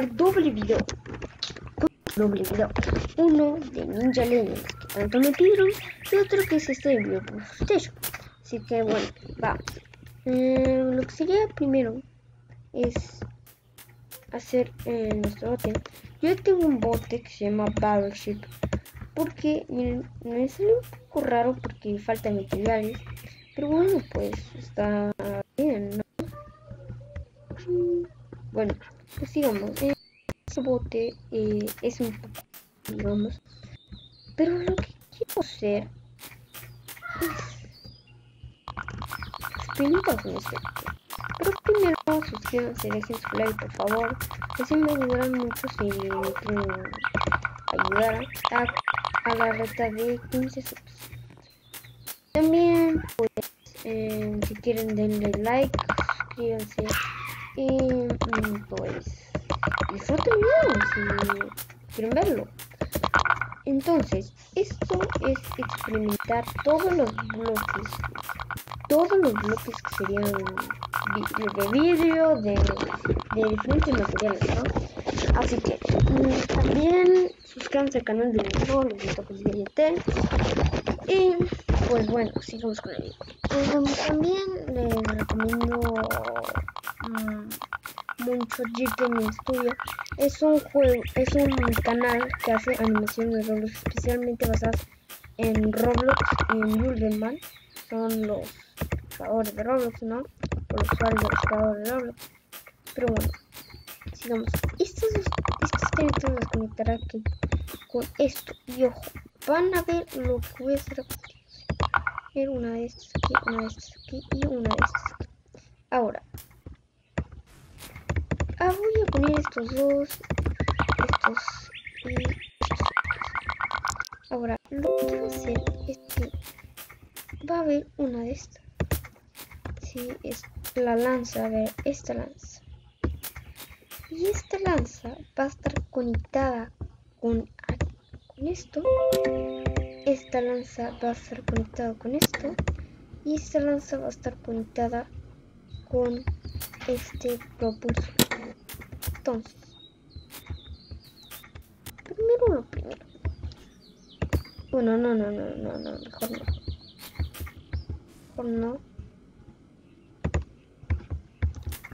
doble video. Doble video. Uno de Ninja Legends, que tanto y otro que es este de Bioproof Station. Así que bueno, vamos. Eh, lo que sería primero es hacer eh, nuestro bote. Yo tengo un bote que se llama Battleship. Porque, me salió un poco raro porque falta materiales. Pero bueno, pues está bien, ¿no? Bueno, pues sigamos. Este bote eh, es un poco, digamos. Pero lo que quiero hacer es experimentar con este. Pero primero suscríbanse, dejen su like por favor. Así me ayudarán mucho si me ayudar a, a la reta de 15 subs. También, pues, eh, si quieren denle like, suscríbanse y mm, pues disfruten video si quieren verlo. Entonces, esto es experimentar todos los bloques, todos los bloques que serían de vidrio, de, de diferentes materiales, ¿no? Así que mm, también suscríbanse al canal de YouTube, los de de Y pues bueno, sigamos con el video. Um, también les recomiendo mucho G Studio. Es un juego, es un canal que hace animaciones de Roblox especialmente basadas en Roblox y en Juldenman. Son los creadores de Roblox, ¿no? Los de los creadores de Roblox. Pero bueno, sigamos. Estas, estas las conectará aquí con esto. Y ojo, van a ver lo que voy a hacer. Una de estas aquí, una de estas aquí y una de estas. Ahora, ah, voy a poner estos dos, estos. Ahora, lo que quiero hacer es que va a haber una de estas. Si es la lanza, a ver, esta lanza. Y esta lanza va a estar conectada con esto. Esta lanza va a estar conectada con esto. Y esta lanza va a estar conectada con este propulsor. Entonces, primero lo primero. Bueno, no, no, no, no, no, mejor no. Mejor no.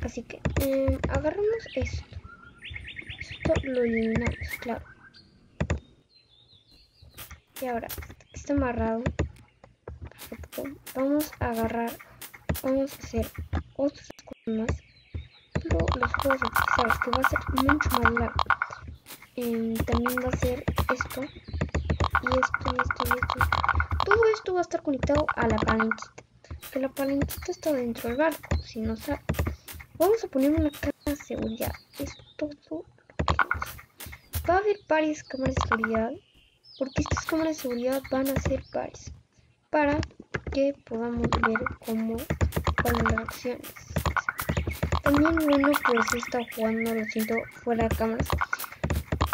Así que eh, agarramos esto. Esto lo eliminamos, claro. Y ahora, que está amarrado, vamos a agarrar, vamos a hacer otras cosas más, los juegos sabes que va a ser mucho más largo. También va a ser esto, y esto, y esto, y esto. Todo esto va a estar conectado a la palanquita, que la palanquita está dentro del barco, si no sabes. Vamos a poner una cámara de seguridad, es todo Va a haber varias cámaras de seguridad porque estas cámaras de seguridad van a ser pares para que podamos ver cómo van las acciones. También bueno pues está jugando, lo siento, fuera de cámaras.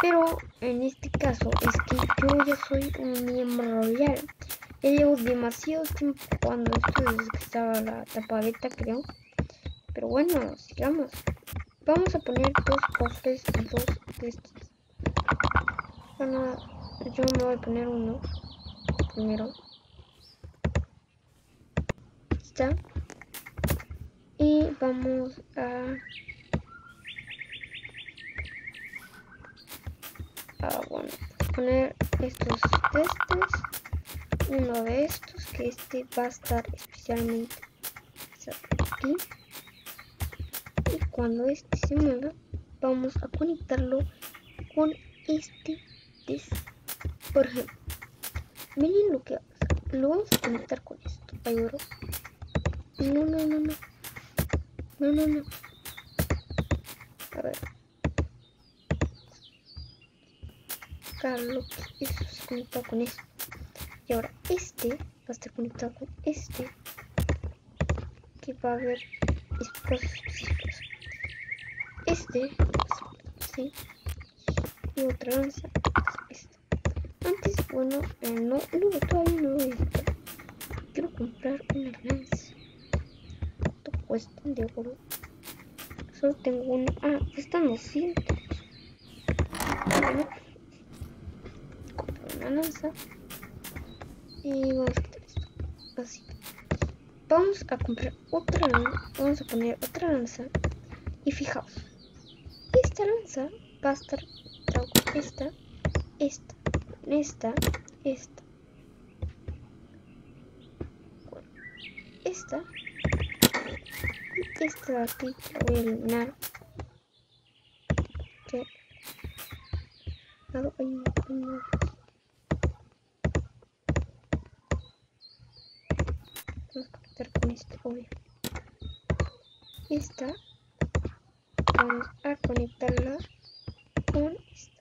Pero en este caso es que yo ya soy un miembro royal. Ya llevo demasiado tiempo jugando esto desde que estaba la tapa beta creo. Pero bueno, sigamos. Vamos a poner dos cofres y dos de estos. Bueno, yo me voy a poner uno primero. Está. Vamos a... a bueno, poner estos testes. Uno de estos, que este va a estar especialmente aquí. Y cuando este se mueva, vamos a conectarlo con este. Por ejemplo, miren lo que lo vamos a conectar con esto. No, no. No, no, no. A ver. Carlos, eso se conecta con esto. Y ahora este va a estar conectado con este. Que va a haber. Este, sí. Y otra lanza antes, bueno, eh, no, no, todavía no voy a Quiero comprar una lanza. ¿Cuánto cuesta de oro? Solo tengo uno. Ah, cuestan 200. bueno. Lanza. Y vamos a quitar esto. Así. Vamos a comprar otra lanza. Vamos a poner otra lanza. Y fijaos. Esta lanza va a estar esta, esta, esta, esta. Esta. Y esta aquí la voy a eliminar. Que... Vamos a conectar con esto, obvio. Esta vamos a conectarla con esta.